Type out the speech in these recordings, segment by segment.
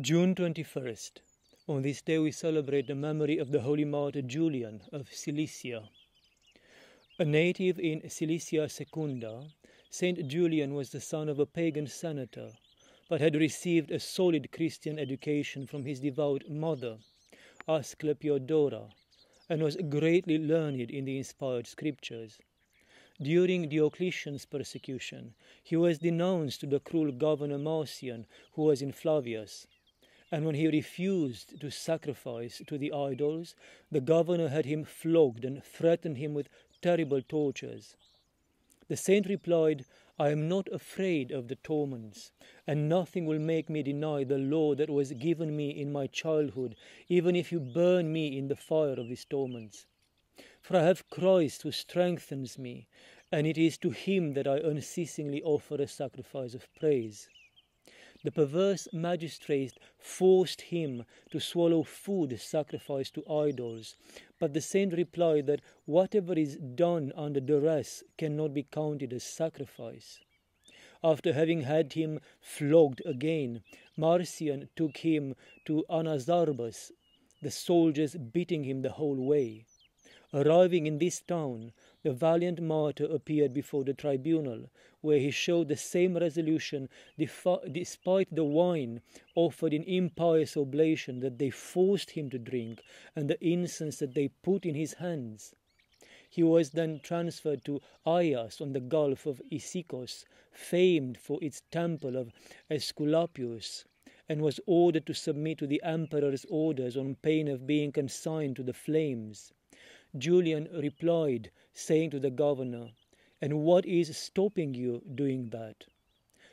June 21st. On this day we celebrate the memory of the holy martyr Julian of Cilicia. A native in Cilicia Secunda, Saint Julian was the son of a pagan senator, but had received a solid Christian education from his devout mother, Asclepiodora, and was greatly learned in the inspired scriptures. During Diocletian's persecution, he was denounced to the cruel governor Marcian, who was in Flavius and when he refused to sacrifice to the idols, the governor had him flogged and threatened him with terrible tortures. The saint replied, I am not afraid of the torments, and nothing will make me deny the law that was given me in my childhood, even if you burn me in the fire of these torments. For I have Christ who strengthens me, and it is to him that I unceasingly offer a sacrifice of praise. The perverse magistrate forced him to swallow food sacrificed to idols, but the saint replied that whatever is done under duress cannot be counted as sacrifice. After having had him flogged again, Marcian took him to Anazarbus, the soldiers beating him the whole way. Arriving in this town, the valiant martyr appeared before the tribunal, where he showed the same resolution despite the wine offered in impious oblation that they forced him to drink and the incense that they put in his hands. He was then transferred to Aias on the Gulf of Isikos, famed for its temple of Aesculapius, and was ordered to submit to the emperor's orders on pain of being consigned to the flames. Julian replied, saying to the governor, And what is stopping you doing that?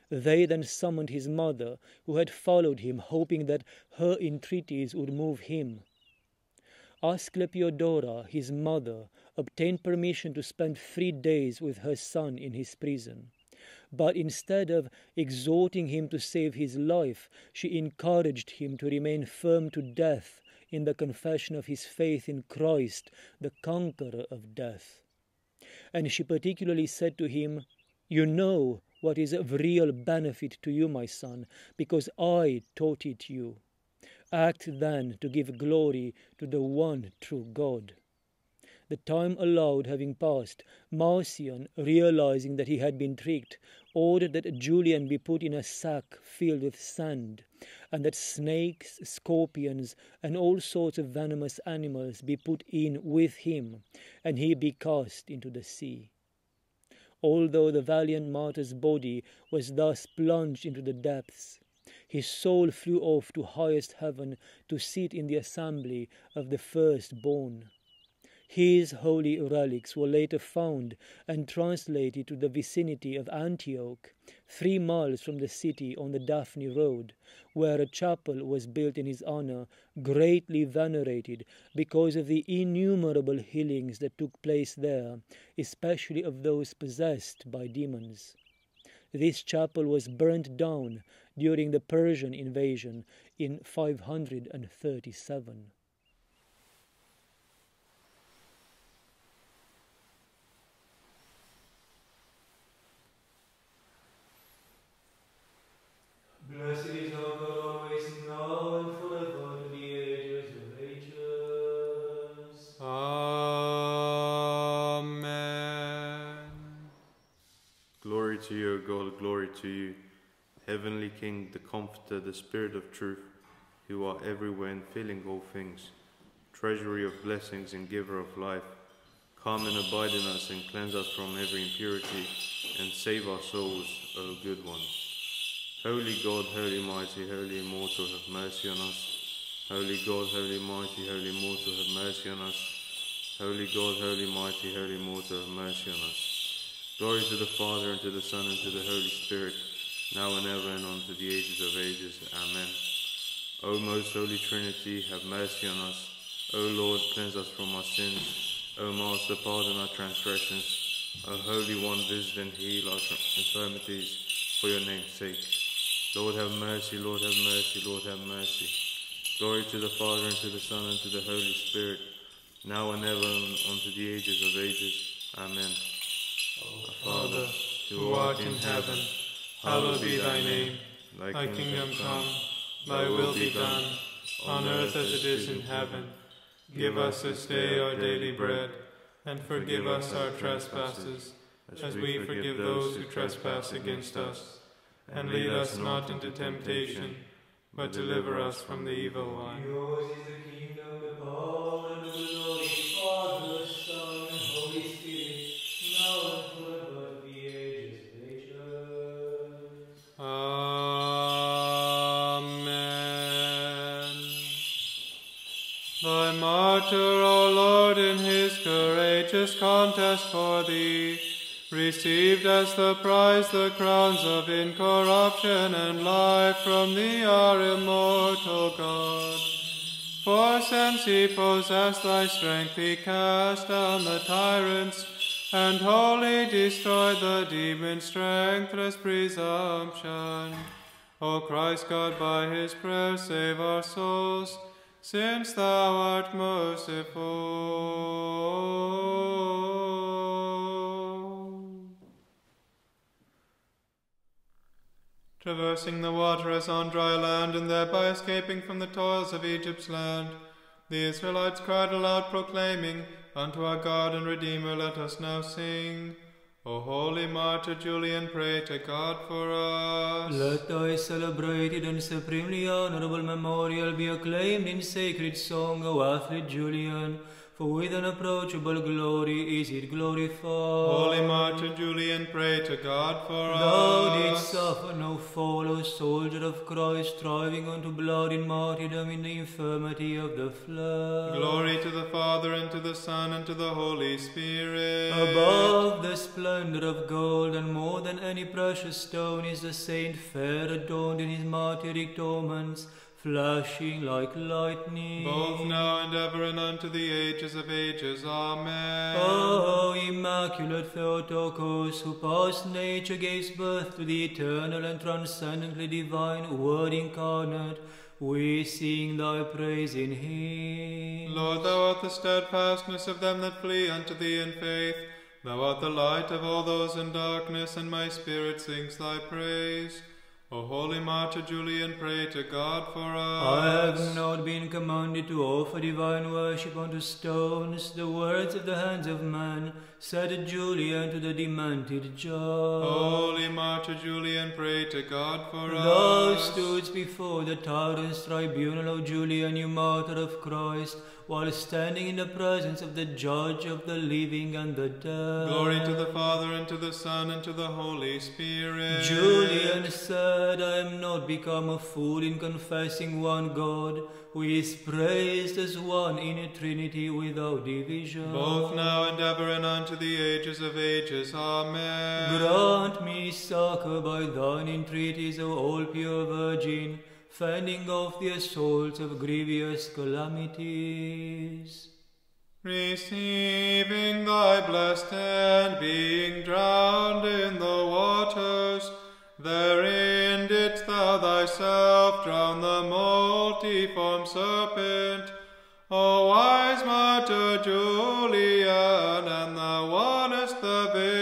They then summoned his mother, who had followed him, hoping that her entreaties would move him. Asclepiodora, his mother, obtained permission to spend three days with her son in his prison. But instead of exhorting him to save his life, she encouraged him to remain firm to death in the confession of his faith in Christ, the conqueror of death. And she particularly said to him, You know what is of real benefit to you, my son, because I taught it you. Act then to give glory to the one true God. The time allowed having passed, Marcian, realizing that he had been tricked, ordered that Julian be put in a sack filled with sand, and that snakes, scorpions, and all sorts of venomous animals be put in with him, and he be cast into the sea. Although the valiant martyr's body was thus plunged into the depths, his soul flew off to highest heaven to sit in the assembly of the firstborn. His holy relics were later found and translated to the vicinity of Antioch, three miles from the city on the Daphne road, where a chapel was built in his honor, greatly venerated because of the innumerable healings that took place there, especially of those possessed by demons. This chapel was burnt down during the Persian invasion in 537. King, the Comforter, the Spirit of truth, who are everywhere and filling all things, treasury of blessings and giver of life. Come and abide in us and cleanse us from every impurity and save our souls, O good one. Holy God, holy mighty, holy immortal, have mercy on us. Holy God, holy mighty, holy immortal, have mercy on us. Holy God, holy mighty, holy immortal, have mercy on us. Glory to the Father, and to the Son, and to the Holy Spirit, now and ever, and unto the ages of ages. Amen. O most holy Trinity, have mercy on us. O Lord, cleanse us from our sins. O Master, pardon our transgressions. O Holy One, visit and heal our infirmities for your name's sake. Lord have mercy, Lord have mercy, Lord have mercy. Glory to the Father, and to the Son, and to the Holy Spirit, now and ever, and unto the ages of ages. Amen. Our Father, who art in heaven, hallowed be thy name. Thy kingdom come, Thy will be done, on earth as it is in heaven. Give us this day our daily bread, and forgive us our trespasses, as we forgive those who trespass against us. And lead us not into temptation, but deliver us from the evil one. Martyr, O Lord, in his courageous contest for thee, received as the prize the crowns of incorruption and life from thee, our immortal God. For since he possessed thy strength, he cast down the tyrants, and wholly destroyed the demon strengthless presumption. O Christ God, by his prayer save our souls, since thou art merciful. Traversing the water as on dry land, and thereby escaping from the toils of Egypt's land, the Israelites cried aloud, proclaiming, Unto our God and Redeemer let us now sing. O holy martyr Julian, pray to God for us. Let thy celebrated and supremely honorable memorial be acclaimed in sacred song, O athlete Julian, for with unapproachable glory is it glorified. Holy martyr Julian, pray to God for Thou us. didst suffer no fall, O soldier of Christ, striving unto blood in martyrdom in the infirmity of the flesh. Glory to the Father, and to the Son, and to the Holy Spirit. Above the splendor of gold, and more than any precious stone, is the saint fair adorned in his martyric torments, flashing like lightning. Both now and ever, and unto the ages of ages. Amen. O Immaculate Theotokos, who past nature gave birth to the eternal and transcendently divine Word incarnate, we sing thy praise in him. Lord, thou art the steadfastness of them that flee unto thee in faith. Thou art the light of all those in darkness, and my spirit sings thy praise. O holy martyr Julian, pray to God for us. I have not been commanded to offer divine worship unto stones, the words of the hands of man, said Julian to the demented judge. Holy martyr Julian, pray to God for Thou us. stoodst before the tyrant's tribunal, O Julian, you martyr of Christ, while standing in the presence of the judge of the living and the dead. Glory to the Father, and to the Son, and to the Holy Spirit. Julian said, I am not become a fool in confessing one God, who is praised as one in a Trinity without division. Both now and ever, and unto the ages of ages. Amen. Grant me succor by thine entreaties, O all pure Virgin, fending off the assaults of grievous calamities. Receiving thy blessed and being drowned in the waters, therein didst thou thyself drown the multiform serpent. O wise martyr Julian, and thou wonnest the.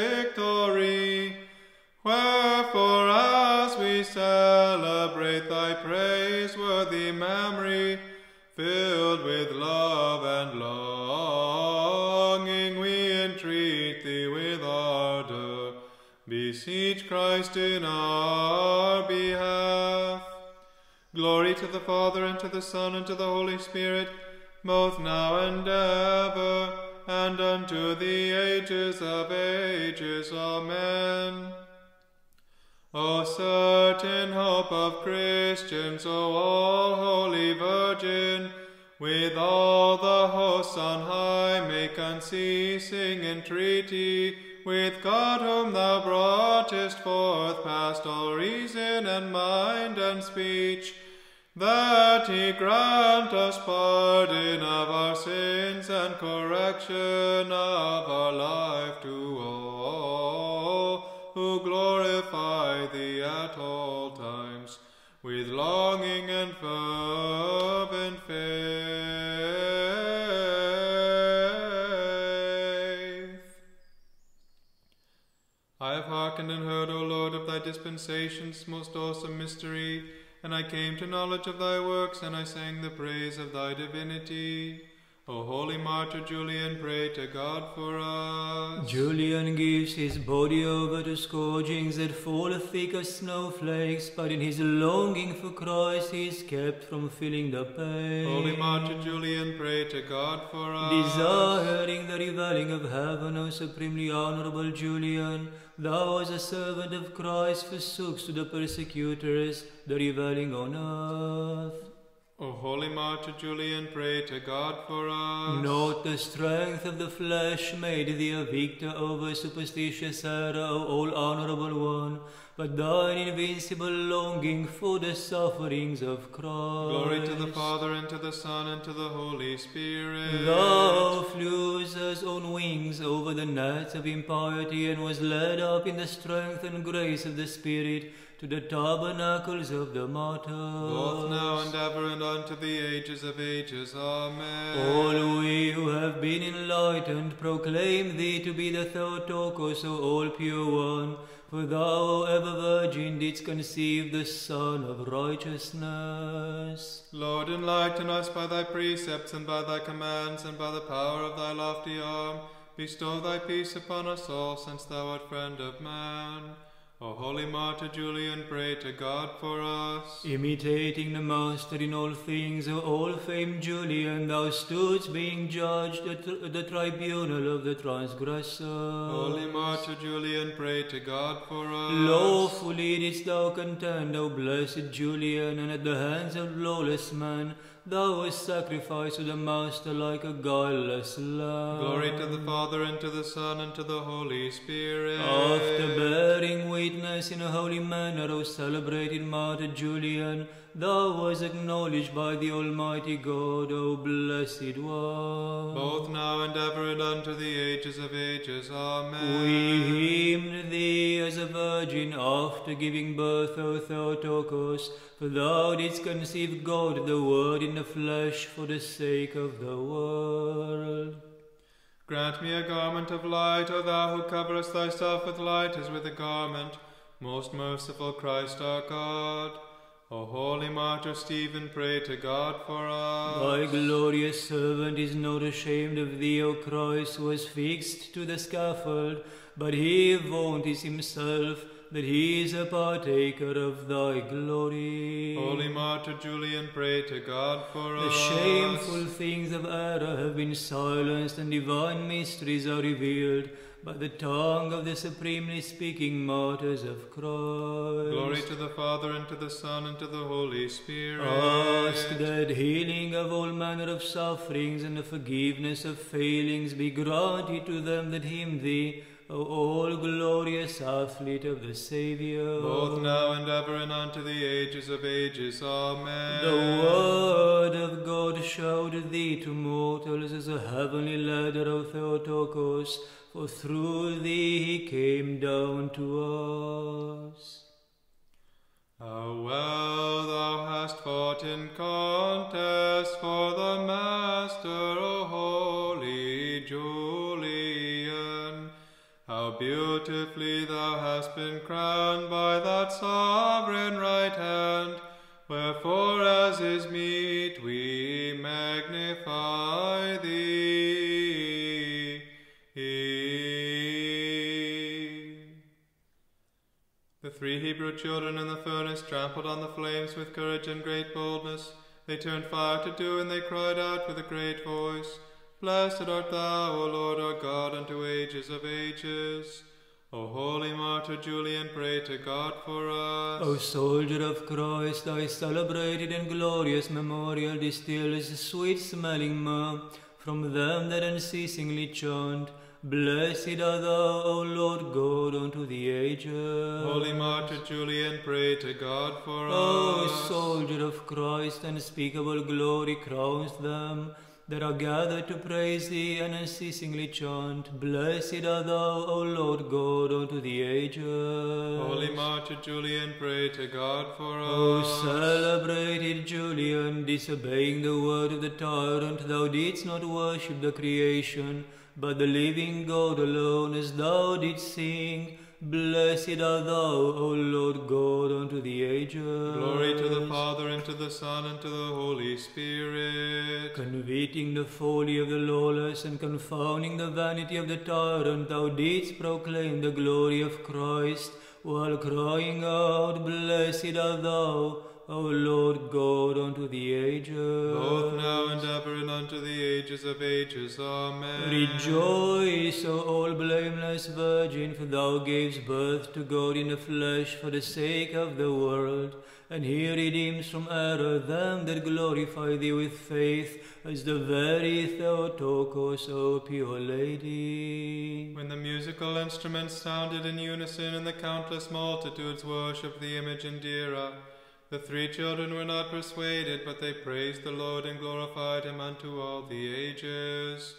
Beseech Christ in our behalf. Glory to the Father, and to the Son, and to the Holy Spirit, both now and ever, and unto the ages of ages. Amen. O certain hope of Christians, O all holy Virgin, with all the hosts on high make unceasing entreaty, with God whom thou broughtest forth past all reason and mind and speech, that he grant us pardon of our sins and correction of our life to all who glorify thee at all times with longing and I have hearkened and heard, O Lord, of thy dispensation's most awesome mystery, and I came to knowledge of thy works, and I sang the praise of thy divinity. O holy martyr Julian, pray to God for us. Julian gives his body over to scourgings that fall thick as snowflakes, but in his longing for Christ he is kept from feeling the pain. Holy martyr Julian, pray to God for us. Desiring the revealing of heaven, O supremely honorable Julian, thou as a servant of Christ forsookst to the persecutors the revealing on earth. O holy martyr Julian, pray to God for us. Not the strength of the flesh made thee a victor over superstitious error, O all honorable one, but thine invincible longing for the sufferings of Christ. Glory to the Father, and to the Son, and to the Holy Spirit. Thou flewest as on wings over the nets of impiety, and was led up in the strength and grace of the Spirit to the tabernacles of the martyrs. Both now and ever, and unto the ages of ages. Amen. All we who have been enlightened proclaim thee to be the Theotokos, O all pure one, for thou, O ever virgin, didst conceive the Son of righteousness. Lord, enlighten us by thy precepts and by thy commands and by the power of thy lofty arm. Bestow thy peace upon us all, since thou art friend of man. O holy martyr Julian, pray to God for us. Imitating the Master in all things, O all famed Julian, thou stoodst being judged at the- the tribunal of the transgressor. Holy martyr Julian, pray to God for us. Lawfully didst thou contend, O blessed Julian, and at the hands of lawless men thou wast sacrificed to the Master like a guileless lamb. Glory to the Father, and to the Son, and to the Holy Spirit. After bearing witness in a holy manner, O celebrated martyr Julian, thou was acknowledged by the Almighty God, O blessed one. Both now and ever, and unto the ages of ages. Amen. We hymned thee as a virgin after giving birth, O Theotokos, for thou didst conceive God the Word in the flesh for the sake of the world. Grant me a garment of light, O thou who coverest thyself with light as with a garment. Most merciful Christ our God. O holy martyr Stephen, pray to God for us. Thy glorious servant is not ashamed of thee, O Christ, who was fixed to the scaffold, but he vaunted himself that he is a partaker of thy glory. Holy martyr Julian, pray to God for The us. The shameful things of error have been silenced, and divine mysteries are revealed by the tongue of the supremely speaking martyrs of Christ. Glory to the Father, and to the Son, and to the Holy Spirit. Ask that healing of all manner of sufferings and the forgiveness of failings be granted to them that hymn thee, O all glorious athlete of the Saviour. Both now and ever, and unto the ages of ages. Amen. The word of God showed thee to mortals as a heavenly ladder, of Theotokos, for through thee he came down to us. How well thou hast fought in contest for the Master, Beautifully thou hast been crowned by that sovereign right hand. Wherefore, as is meet, we magnify thee. The three Hebrew children in the furnace trampled on the flames with courage and great boldness. They turned fire to dew, and they cried out with a great voice, Blessed art thou, O Lord our God, unto ages of ages. O holy martyr Julian, pray to God for us. O soldier of Christ, thy celebrated and glorious memorial distills sweet smelling myrrh from them that unceasingly chant, Blessed art thou, O Lord God, unto the ages. Holy martyr Julian, pray to God for O us. O soldier of Christ, unspeakable glory crowns them that are gathered to praise thee and unceasingly chant, Blessed art thou, O Lord God, unto the ages. Holy martyr Julian, pray to God for us. O celebrated Julian, disobeying the word of the tyrant, thou didst not worship the creation, but the living God alone, as thou didst sing. Blessed art thou, O Lord God, unto the ages. Glory to the Father, and to the Son, and to the Holy Spirit. Converting the folly of the lawless and confounding the vanity of the tyrant, thou didst proclaim the glory of Christ, while crying out, Blessed art thou, O Lord God, unto the ages. Both now and ever, and unto the ages of ages. Amen. Rejoice, O all blameless Virgin, for thou gavest birth to God in the flesh for the sake of the world, and he redeems from error them that glorify thee with faith, as the very Theotokos, O pure Lady. When the musical instruments sounded in unison and the countless multitudes worshipped the image in Dira, the three children were not persuaded, but they praised the Lord and glorified him unto all the ages.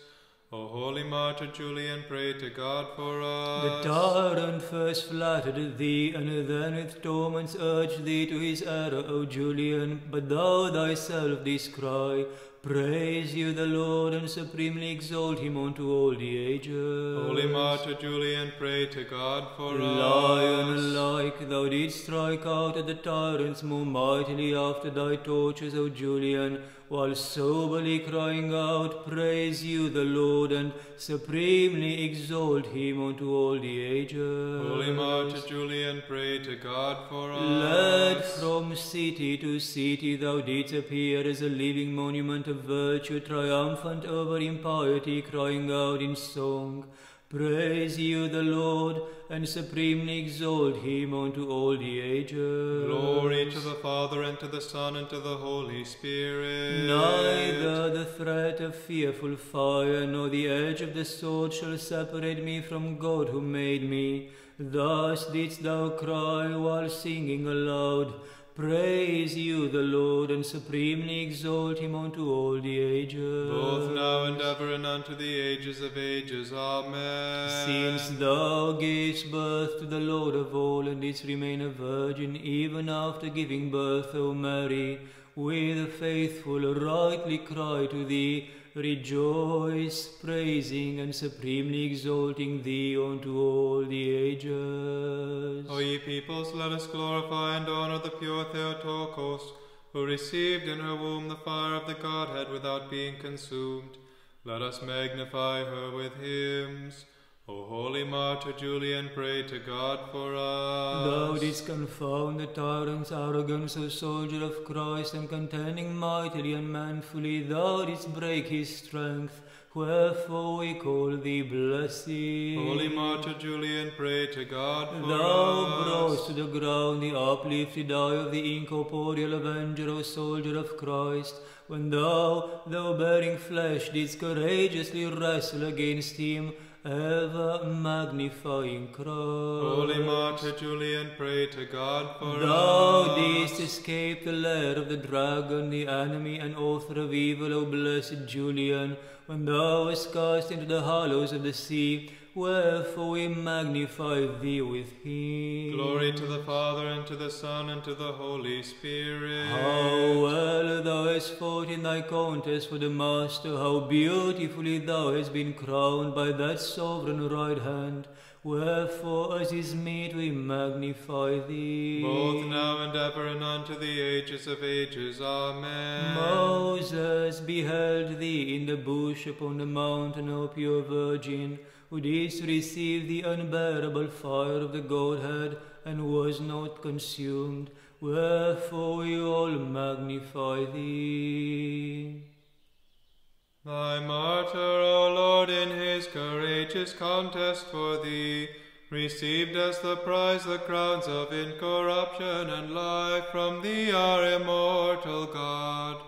O holy martyr Julian, pray to God for us. The tyrant first flattered thee, and then with torments urged thee to his error, O Julian. But thou thyself didst cry, Praise you the Lord, and supremely exalt him unto all the ages. Holy martyr Julian, pray to God for Lion us. alike, thou didst strike out at the tyrants more mightily after thy tortures, O Julian, while soberly crying out, Praise you the Lord, and supremely exalt him unto all the ages. Holy martyr Julian, pray to God for us. Led from city to city, thou didst appear as a living monument of virtue, triumphant over impiety, crying out in song, Praise you the Lord, and supremely exalt him unto all the ages. Glory to the Father, and to the Son, and to the Holy Spirit. Neither the threat of fearful fire nor the edge of the sword shall separate me from God who made me. Thus didst thou cry while singing aloud. Praise you the Lord, and supremely exalt him unto all the ages. Both now and ever, and unto the ages of ages. Amen. Since thou gavest birth to the Lord of all, and didst remain a virgin even after giving birth, O Mary, we the faithful rightly cry to thee, Rejoice, praising and supremely exalting thee unto all the ages. O ye peoples, let us glorify and honor the pure Theotokos, who received in her womb the fire of the Godhead without being consumed. Let us magnify her with hymns. O Holy Martyr Julian, pray to God for us. Thou didst confound the tyrant's arrogance, O soldier of Christ, and contending mightily and manfully, thou didst break his strength. Wherefore we call thee blessed. Holy Martyr Julian, pray to God for Thou us. brought to the ground the uplifted eye of the incorporeal avenger, O soldier of Christ, when thou, though bearing flesh, didst courageously wrestle against him, ever magnifying Christ. Holy martyr Julian, pray to God for Thou us. didst escape the lair of the dragon, the enemy and author of evil, O blessed Julian, when thou wast cast into the hollows of the sea. Wherefore we magnify thee with him. Glory to the Father, and to the Son, and to the Holy Spirit. How well thou hast fought in thy contest for the Master, how beautifully thou hast been crowned by that sovereign right hand. Wherefore, as is meet, we magnify thee. Both now and ever, and unto the ages of ages. Amen. Moses beheld thee in the bush upon the mountain, O pure Virgin, who didst receive the unbearable fire of the Godhead, and was not consumed. Wherefore we all magnify thee. Thy martyr, O Lord, in his courageous contest for thee, received as the prize the crowns of incorruption and life from thee, our immortal God.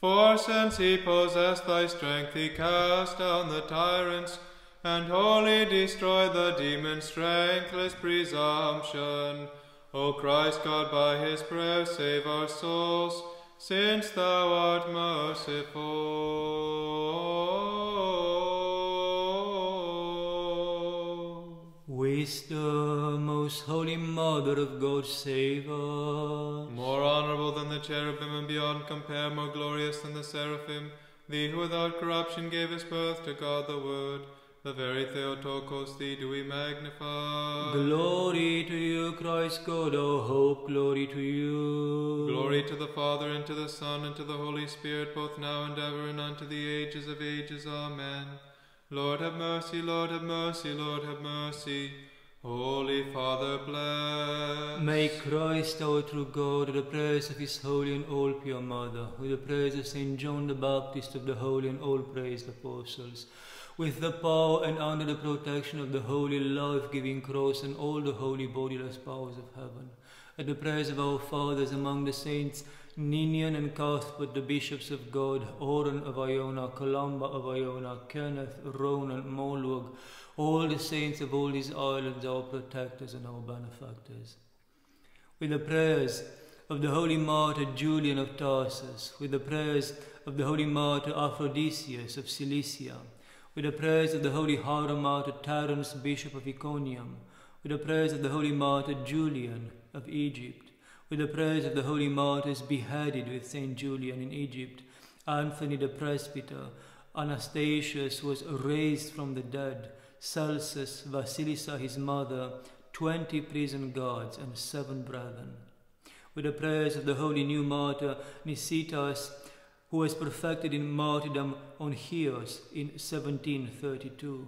For since he possessed thy strength, he cast down the tyrants, and wholly destroy the demon's strengthless presumption. O Christ God, by his prayer save our souls, since thou art merciful. Wisdom, most holy Mother of God, save us. More honorable than the cherubim and beyond compare, more glorious than the seraphim, thee who without corruption gavest birth to God the Word, the very Theotokos, thee do we magnify. Glory to you, Christ God, O hope, glory to you. Glory to the Father, and to the Son, and to the Holy Spirit, both now and ever, and unto the ages of ages. Amen. Lord have mercy, Lord have mercy, Lord have mercy. Holy Father, bless. May Christ, our true God, the prayers of his holy and all pure mother, with the prayers of Saint John the Baptist of the holy and all praised apostles, with the power and under the protection of the holy life-giving cross and all the holy bodiless powers of heaven, at the prayers of our fathers among the saints, Ninian and Cuthbert, the bishops of God, Oran of Iona, Columba of Iona, Kenneth, Ronan, Moluag, all the saints of all these islands, our protectors and our benefactors. With the prayers of the holy martyr Julian of Tarsus, with the prayers of the holy martyr Aphrodisius of Cilicia, with the prayers of the Holy Martyr Terence, Bishop of Iconium, with the prayers of the Holy Martyr Julian of Egypt, with the prayers of the Holy Martyrs beheaded with Saint Julian in Egypt, Anthony the Presbyter, Anastasius was raised from the dead, Celsus, Vasilisa his mother, twenty prison guards and seven brethren. With the prayers of the holy new martyr Nicetas, who was perfected in martyrdom on Chios in 1732.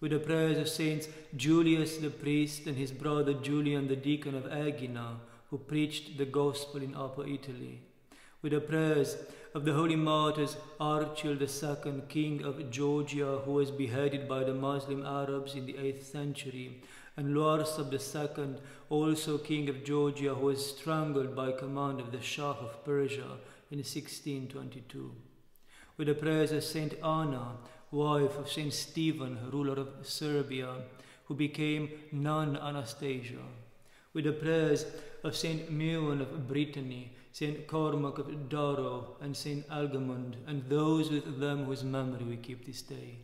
With the prayers of Saints Julius the priest and his brother Julian the deacon of Aegina, who preached the gospel in Upper Italy. With the prayers of the holy martyrs Archil II, king of Georgia, who was beheaded by the Muslim Arabs in the 8th century, and Luarsab II, also king of Georgia, who was strangled by command of the Shah of Persia in 1622. With the prayers of Saint Anna, wife of Saint Stephen, ruler of Serbia, who became nun Anastasia. With the prayers of Saint Mewan of Brittany, Saint Cormac of Durrow, and Saint Algemund, and those with them whose memory we keep this day.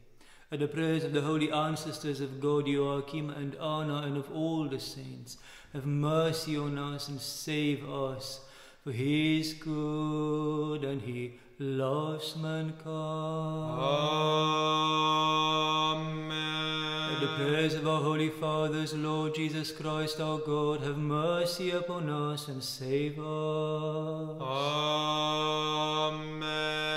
At the prayers of the holy ancestors of God, Joachim and Anna, and of all the saints, have mercy on us and save us, for he is good and he loves mankind. Amen. At the prayers of our holy fathers, Lord Jesus Christ, our God, have mercy upon us and save us. Amen.